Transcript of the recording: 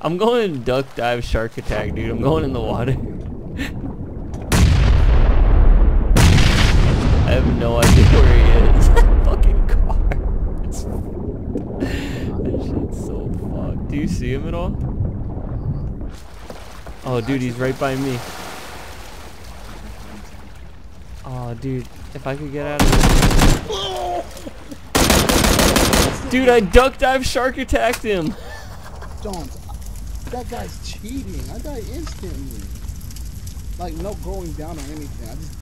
I'm going duck dive shark attack, dude. I'm going in the water. I have no idea where he is. Fucking car. It's, that shit's so fucked. Do you see him at all? Oh, dude, he's right by me. Oh, dude, if I could get out of this. Dude, I duck dive shark attacked him. Don't. That guy's cheating. I died instantly. Like no going down or anything. I just